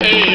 Hey.